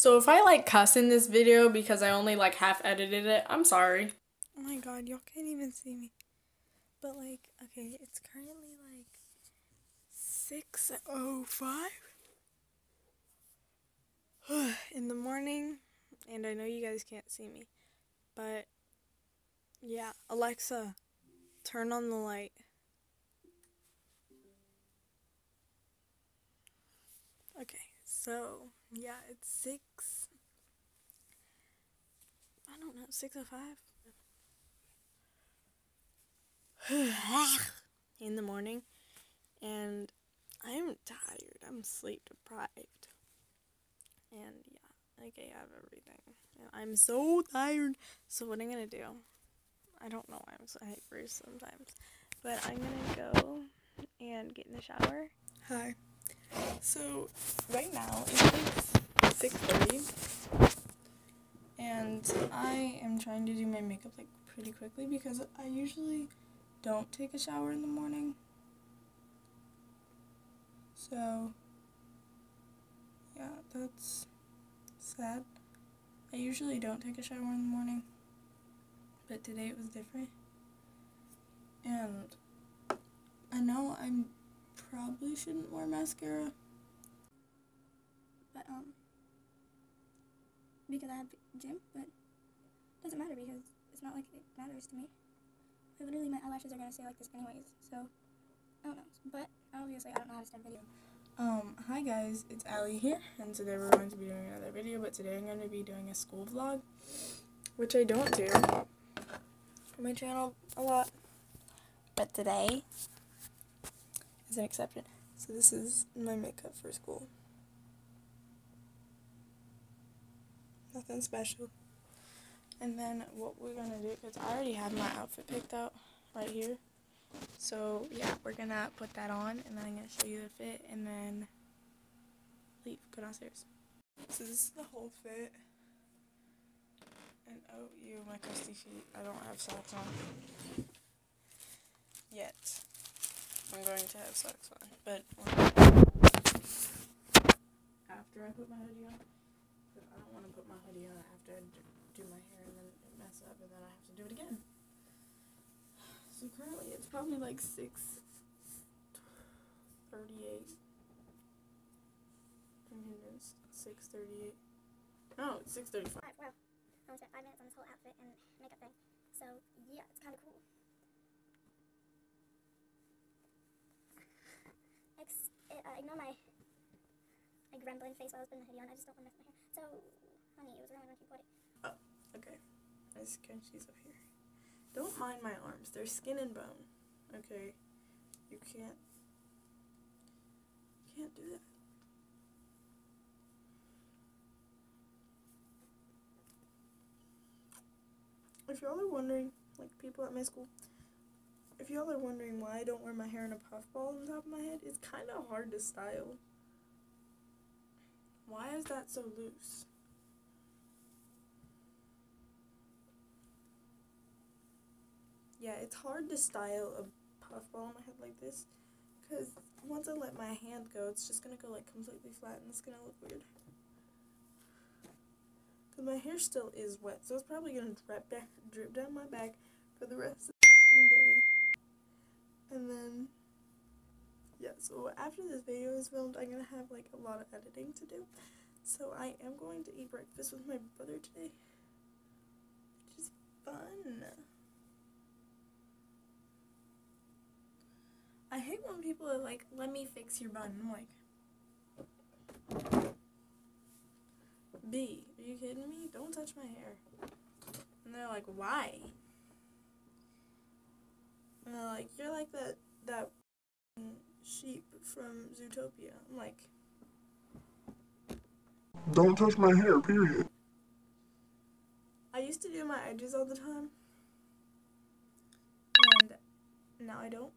So if I like cuss in this video because I only like half edited it, I'm sorry. Oh my god, y'all can't even see me. But like, okay, it's currently like 6:05 in the morning, and I know you guys can't see me. But yeah, Alexa, turn on the light. Okay, so yeah, it's 6 I don't know, six or five. in the morning and I'm tired. I'm sleep deprived. And yeah, like I have everything. And I'm so tired. So what I'm gonna do? I don't know why I'm so hyper sometimes. But I'm gonna go and get in the shower. Hi. So right now it's six thirty and I am trying to do my makeup like pretty quickly because I usually don't take a shower in the morning. So, yeah, that's sad. I usually don't take a shower in the morning, but today it was different. And I know I probably shouldn't wear mascara, but um, because I have gym, but it doesn't matter because it's not like it matters to me. But literally, my eyelashes are gonna stay like this anyways, so I don't know. But obviously, I don't know how to start video. Um, hi guys, it's Ally here, and today we're going to be doing another video, but today I'm going to be doing a school vlog, which I don't do for my channel a lot, but today is an exception. So this is my makeup for school. Nothing special. And then what we're going to do, because I already have my outfit picked out right here. So yeah, we're gonna put that on and then I'm gonna show you the fit and then leave, go downstairs. So this is the whole fit. And oh you, my crusty feet. I don't have socks on. Yet. I'm going to have socks on. But after I put my hoodie on. But I don't want to put my hoodie on after I do my hair and then mess up and then I have to do it again. So currently it's probably like 6 38. It's 638. No, it's 635. Wow. I only spent five minutes on this whole outfit and makeup thing. So yeah, it's kind of cool. Uh, ignore my like grumbling face while I was putting the hoodie on. I just don't want to mess my hair. So, honey, it was around when you put it. Oh, okay. I just scrunchies up here. Don't mind my arms. They're skin and bone. Okay? You can't you can't do that. If y'all are wondering, like people at my school, if y'all are wondering why I don't wear my hair in a puffball on top of my head, it's kind of hard to style. Why is that so loose? yeah, it's hard to style a puffball on my head like this because once I let my hand go, it's just going to go like completely flat and it's going to look weird. Because my hair still is wet, so it's probably going to drip, drip down my back for the rest of the day. And then, yeah, so after this video is filmed, I'm going to have like a lot of editing to do. So I am going to eat breakfast with my brother today, which is fun. I hate when people are like, let me fix your bun. I'm like, B, are you kidding me? Don't touch my hair. And they're like, why? And they're like, you're like that, that sheep from Zootopia. I'm like, don't touch my hair, period. I used to do my edges all the time. And now I don't.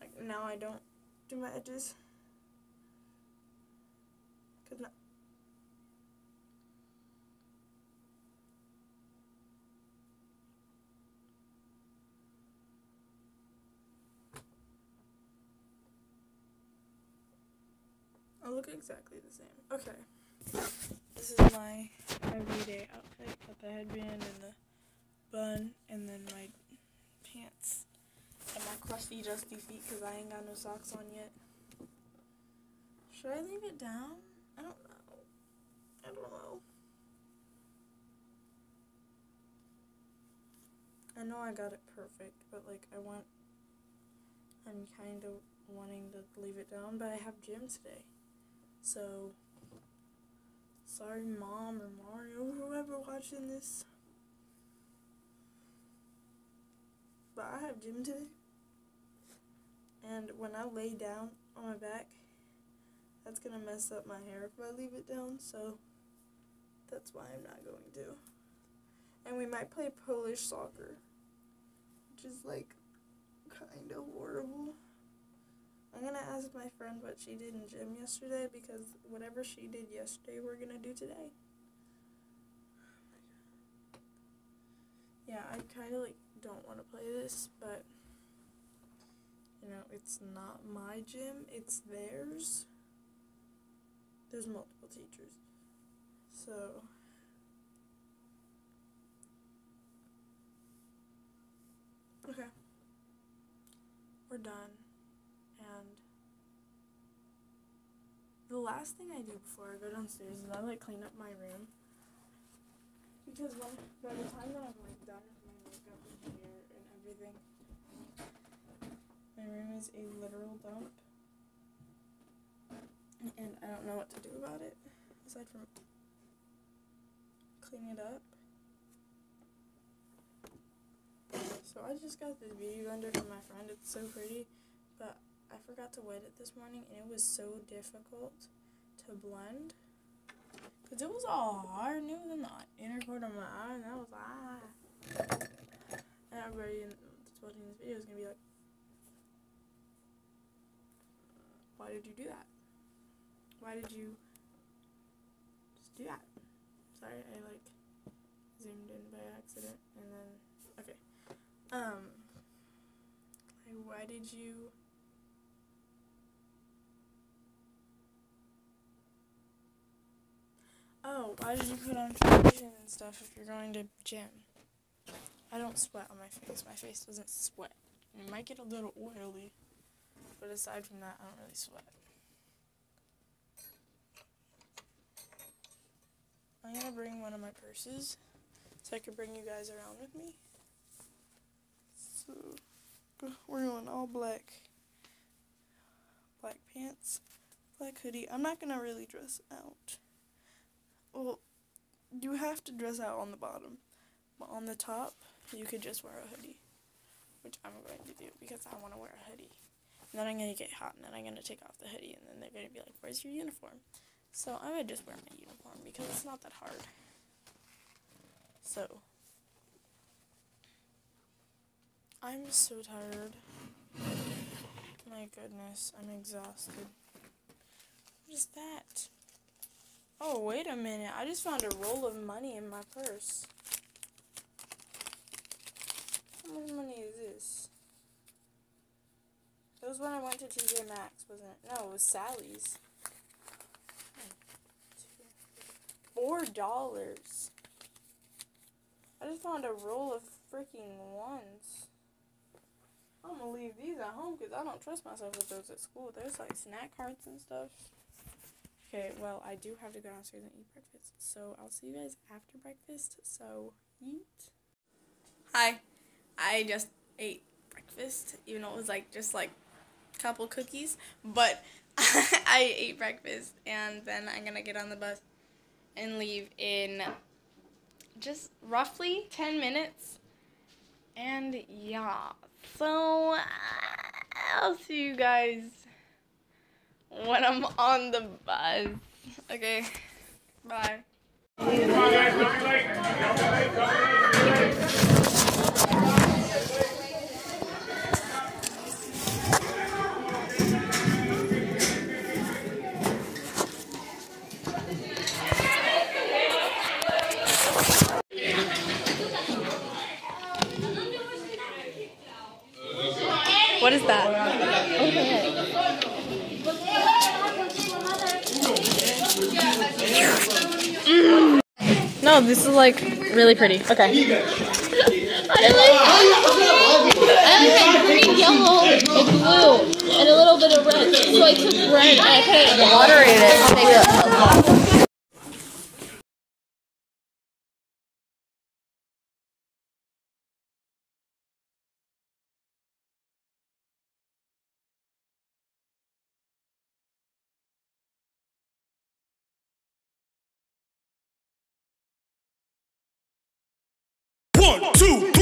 Like, now I don't do my edges. Cause look exactly the same. Okay. This is my everyday outfit. Got the headband and the bun, and then my pants. And my crusty, dusty feet because I ain't got no socks on yet. Should I leave it down? I don't know. I don't know. I know I got it perfect, but like I want. I'm kind of wanting to leave it down, but I have gym today. So. Sorry, mom or Mario, whoever watching this. But I have gym today. And when I lay down on my back, that's gonna mess up my hair if I leave it down, so that's why I'm not going to. And we might play Polish soccer, which is like kind of horrible. I'm gonna ask my friend what she did in gym yesterday because whatever she did yesterday, we're gonna do today. Yeah, I kind of like don't want to play this, but you know, it's not my gym, it's theirs. There's multiple teachers. So Okay. We're done. And the last thing I do before I go downstairs is I like clean up my room. Because when by the time that I'm like done with my makeup and hair and everything, my room is a literal dump. And I don't know what to do about it aside from clean it up. So I just got this beauty blender from my friend. It's so pretty, but I forgot to wet it this morning, and it was so difficult to blend. Cause it was all hard, and it was in the inner corner of my eye, and I was ah. And everybody that's watching this video is gonna be like, "Why did you do that? Why did you just do that?" Sorry, I like zoomed in by accident, and then okay. Um, like, why did you? Why did you put on foundation and stuff if you're going to gym? I don't sweat on my face. My face doesn't sweat. It might get a little oily, but aside from that, I don't really sweat. I'm gonna bring one of my purses so I can bring you guys around with me. So we're going all black. Black pants, black hoodie. I'm not gonna really dress out. Well, you have to dress out on the bottom, but on the top, you could just wear a hoodie, which I'm going to do because I want to wear a hoodie. And then I'm gonna get hot, and then I'm gonna take off the hoodie, and then they're gonna be like, "Where's your uniform?" So I'm going to just wear my uniform because it's not that hard. So I'm so tired. My goodness, I'm exhausted. What is that? Oh, wait a minute. I just found a roll of money in my purse. How much money is this? It was when I went to TJ Maxx, wasn't it? No, it was Sally's. Four dollars. I just found a roll of freaking ones. I'm gonna leave these at home because I don't trust myself with those at school. There's like snack carts and stuff. Okay, well, I do have to go downstairs and eat breakfast. So I'll see you guys after breakfast. So eat. Hi. I just ate breakfast, even though it was like just like a couple cookies. But I ate breakfast and then I'm gonna get on the bus and leave in just roughly 10 minutes. And yeah, so I'll see you guys when I'm on the bus. Okay, bye. What is that? Mm. No, this is like really pretty. Okay. I like, I like green, yellow, and blue, and a little bit of red. So I took red and I put it. Two, three,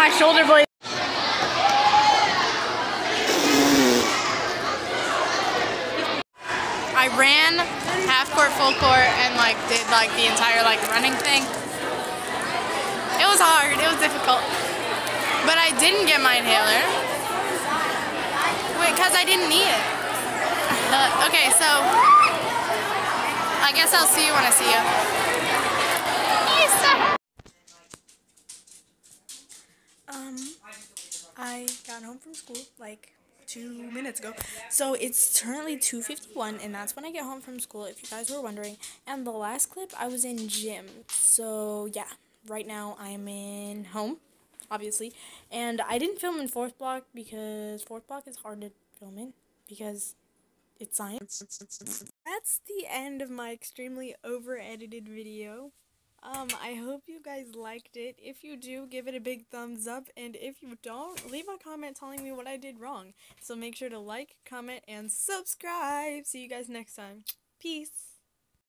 my shoulder blade. I ran half court, full court, and like did like the entire like running thing. It was hard. It was difficult, but I didn't get my inhaler Wait, because I didn't need it. Okay, so I guess I'll see you when I see you. I got home from school like two minutes ago. So it's currently 2.51 and that's when I get home from school if you guys were wondering. And the last clip I was in gym. So yeah, right now I'm in home, obviously. And I didn't film in fourth block because fourth block is hard to film in because it's science. That's the end of my extremely over edited video. Um, I hope you guys liked it. If you do, give it a big thumbs up. And if you don't, leave a comment telling me what I did wrong. So make sure to like, comment, and subscribe. See you guys next time. Peace.